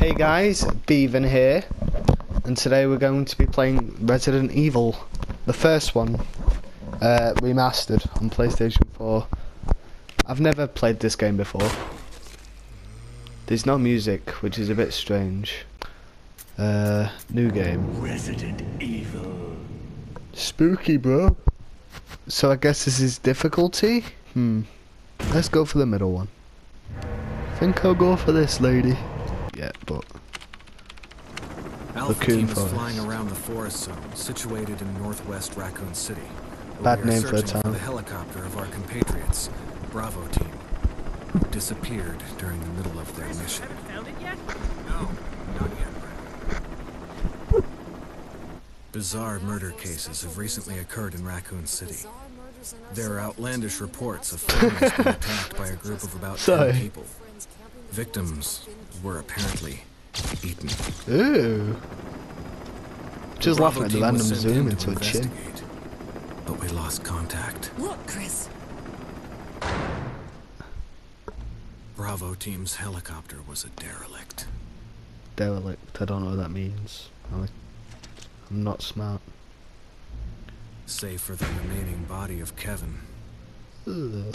Hey guys, Beven here, and today we're going to be playing Resident Evil, the first one, uh, remastered on PlayStation 4. I've never played this game before. There's no music, which is a bit strange. Uh, new game. Resident Evil. Spooky, bro. So I guess this is difficulty? Hmm. Let's go for the middle one. I think I'll go for this lady. Yeah, but... Alpha Raccoon team is flying around the forest zone, situated in northwest Raccoon City. Bad name for a searching town. the helicopter of our compatriots, Bravo team, who disappeared during the middle of their mission. Found it yet? No, not yet, Brad. Bizarre murder cases have recently occurred in Raccoon City. There are outlandish reports of families being attacked by a group of about 10 people. Victims were apparently eaten. Ooh. Just The laughing at the random zoom in into a chin. But we lost contact. Look, Chris. Bravo team's helicopter was a derelict. Derelict, I don't know what that means. I'm, I'm not smart. Save for the remaining body of Kevin. Ugh.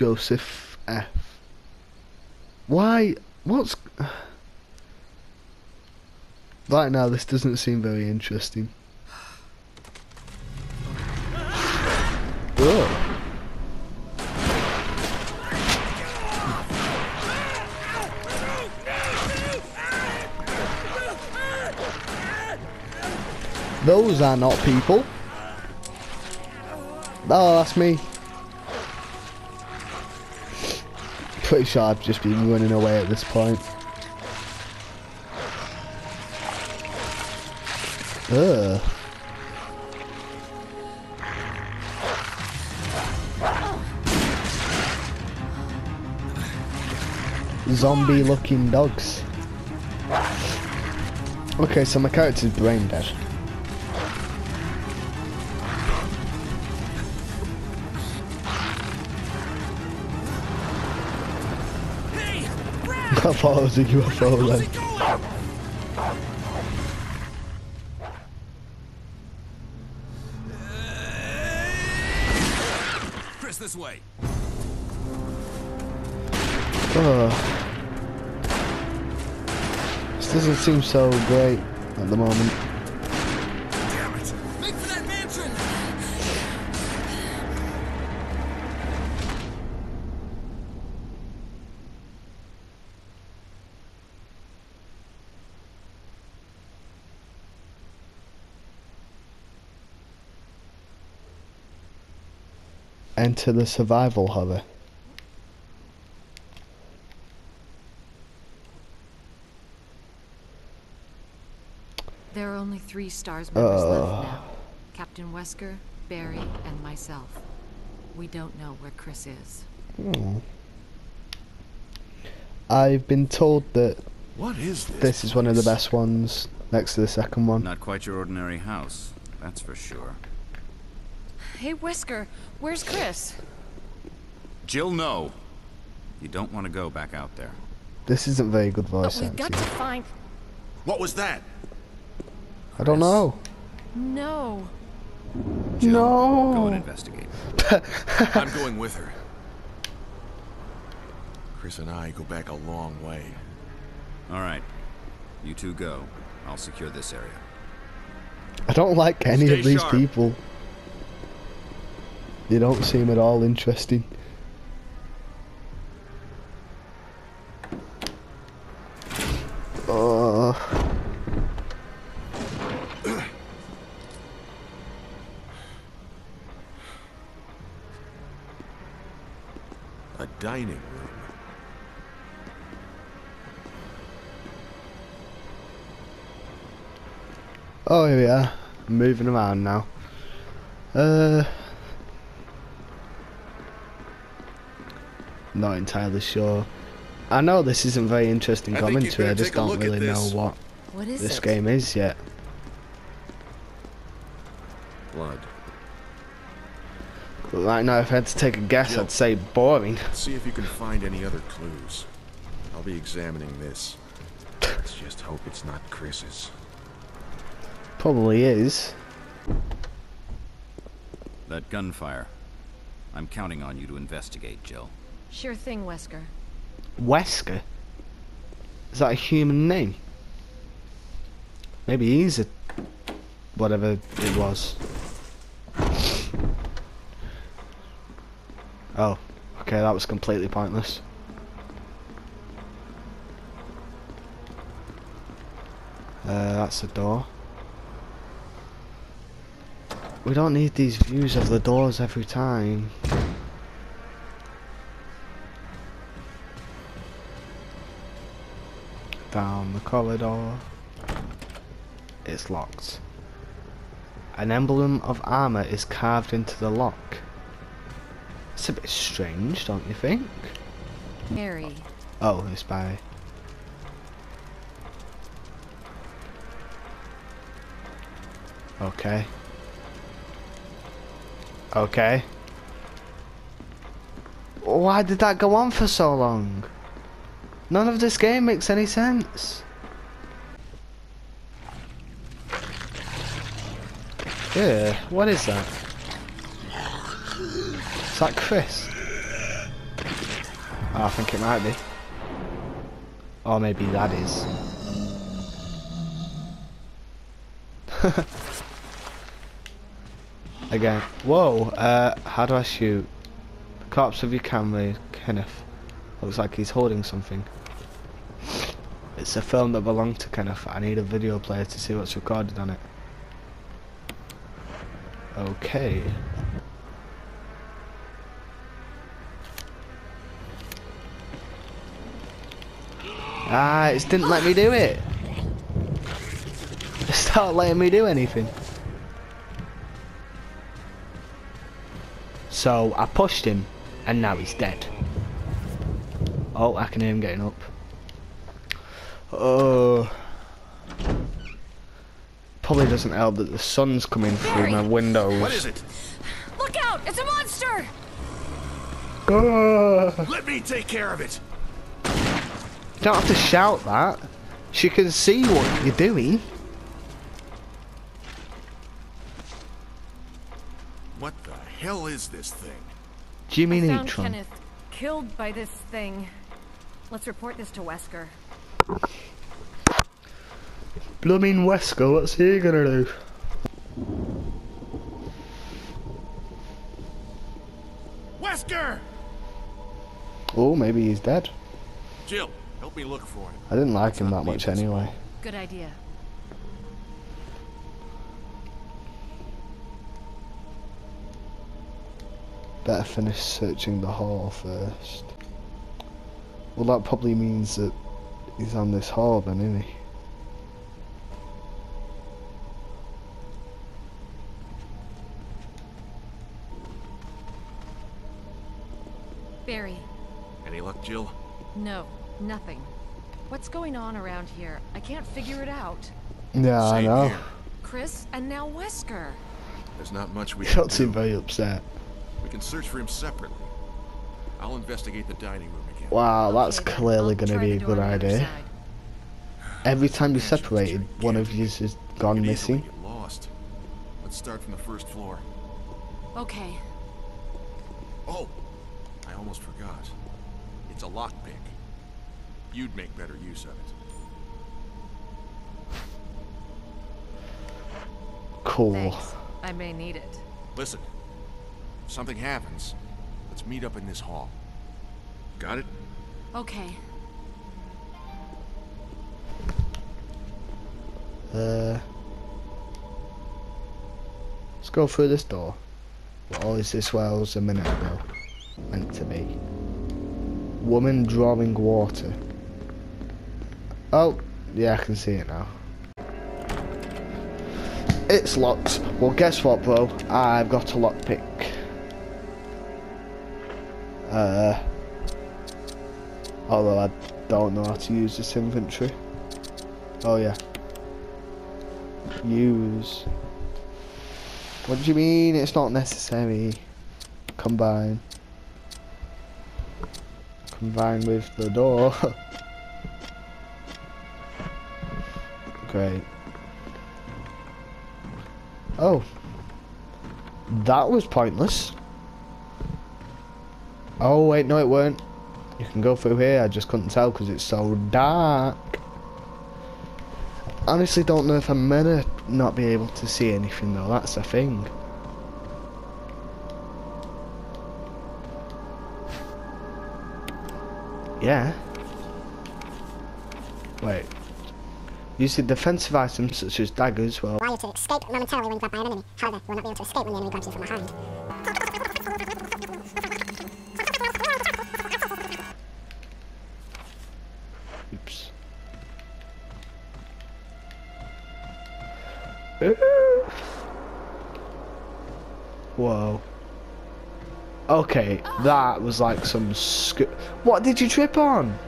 Joseph F. Why? What's. Right now, this doesn't seem very interesting. Ugh. Those are not people. Oh, that's me. Pretty sure I've just been running away at this point. Ugh. Zombie looking dogs. Okay, so my character's brain dead. I thought it was a UFO then. Chris, this way! Ugh. This doesn't seem so great at the moment. Enter the survival horror. There are only three STARS members Uh. left now. Captain Wesker, Barry, and myself. We don't know where Chris is. Hmm. I've been told that What is this? this is one of the best ones next to the second one. Not quite your ordinary house, that's for sure. Hey, Wesker, where's Chris? Jill, no. You don't want to go back out there. This isn't very good But voice we've got to find... What was that? I don't know. No. Jill, No. Go and investigate. I'm going with her. Chris and I go back a long way. All right. You two go. I'll secure this area. I don't like any Stay of these sharp. people. They don't seem at all interesting. Uh. A dining room. Oh, here we are. Moving around now. Uh... not entirely sure. I know this isn't very interesting I commentary. I better just don't look at really know what What is this it? game is yet. Blood. But right now, if I had to take a guess, Jill. I'd say boring. See if you can find any other clues. I'll be examining this. Let's just hope it's not Chris's. Probably is. That gunfire. I'm counting on you to investigate, Jill. Sure thing, Wesker. Wesker? Is that a human name? Maybe he's a... whatever it was. Oh, okay, that was completely pointless. Uh, that's the door. We don't need these views of the doors every time. Down the corridor. It's locked. An emblem of armor is carved into the lock. It's a bit strange, don't you think? Mary. Oh, it's by. Okay. Okay. Why did that go on for so long? None of this game makes any sense. Yeah, what is that? Is that Chris? Oh, I think it might be. Or maybe that is. Again. Whoa, uh, how do I shoot? The corpse of your camera, Kenneth. Looks like he's holding something. It's a film that belonged to Kenneth. I need a video player to see what's recorded on it. Okay. Ah, it didn't let me do it. It's not letting me do anything. So I pushed him, and now he's dead. Oh, I can hear him getting up. Oh. Probably doesn't help that the sun's coming through my windows. What is it? Look out! It's a monster! Ah. Let me take care of it. You don't have to shout that. She can see what you're doing. What the hell is this thing? Jimmy Found Neutron. Kenneth killed by this thing. Let's report this to Wesker. Blooming Wesker, what's he gonna do? Wesker! Oh, maybe he's dead. Jill, help me look for him. I didn't like him that much anyway. Good idea. Better finish searching the hall first. Well, that probably means that he's on this hall then, isn't he? Barry. Any luck, Jill? No, nothing. What's going on around here? I can't figure it out. Yeah, I Same know. here. Chris and now Wesker. There's not much we He can don't seem do. very upset. We can search for him separately. I'll investigate the dining room again. Wow, that's Okay, clearly going to be a good on the other idea. Every time you're separated, one of you gigantic. is gone We could easily missing. Lost. Let's start from the first floor. Okay. Oh, I almost forgot. It's a lockpick. You'd make better use of it. Cool. Thanks. I may need it. Listen, if something happens, let's meet up in this hall. Got it? Okay. Uh, let's go through this door. Or is this where I was a minute ago? Meant to be. Woman drawing water. Oh, yeah, I can see it now. It's locked. Well, guess what, bro? I've got a lockpick. Uh, although I don't know how to use this inventory. Oh yeah. Use. What do you mean? It's not necessary. Combine. Combine with the door. Great. Oh. That was pointless. Oh wait, no it weren't. You can go through here, I just couldn't tell because it's so dark. Honestly don't know if I'm gonna not be able to see anything though, that's the thing. Yeah. Wait. The defensive items such as daggers, well... Allow you to escape momentarily when grabbed by an enemy. However, you will not be able to escape when the enemy grabs you from behind. Whoa. Okay, that was like some What did you trip on?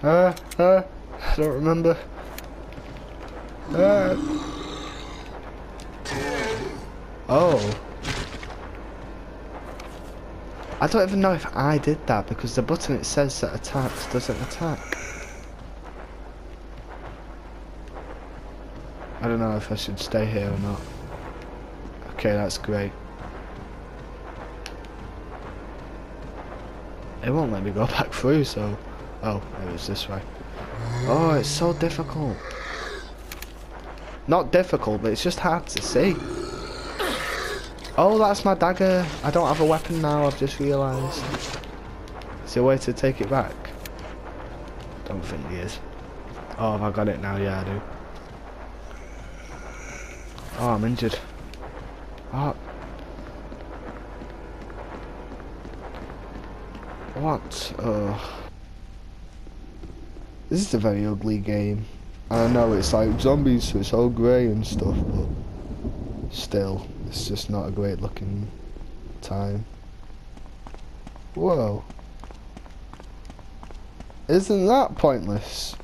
Uh, uh, I don't remember. Uh. Oh. I don't even know if I did that because the button it says that attacks doesn't attack. I don't know if I should stay here or not. Okay, that's great. It won't let me go back through, so... Oh, it was this way. Oh, it's so difficult. Not difficult, but it's just hard to see. Oh, that's my dagger. I don't have a weapon now, I've just realised. Is there a way to take it back? Don't think there is. Oh, have I got it now? Yeah, I do. Oh, I'm injured. Oh. What? Oh. This is a very ugly game. I know it's like zombies, so it's all grey and stuff, but still, it's just not a great looking time. Whoa. Isn't that pointless?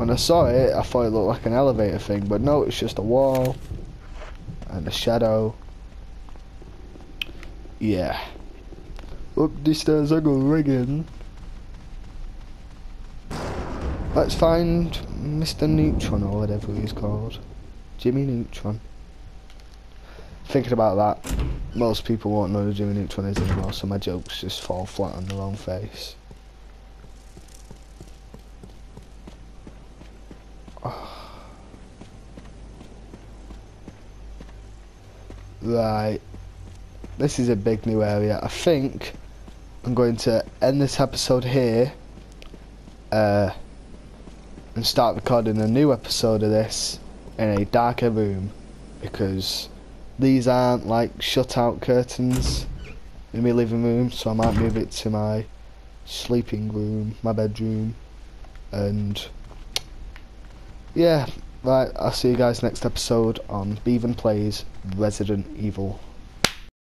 When I saw it, I thought it looked like an elevator thing, but no, it's just a wall and a shadow. Yeah. Up the stairs I go again. Let's find Mr. Neutron or whatever he's called. Jimmy Neutron. Thinking about that, most people won't know who Jimmy Neutron is anymore, so my jokes just fall flat on their own face. Right. This is a big new area. I think I'm going to end this episode here. Uh, and start recording a new episode of this in a darker room because these aren't like shut out curtains in my living room so I might move it to my sleeping room, my bedroom and yeah right I'll see you guys next episode on Beven Plays Resident Evil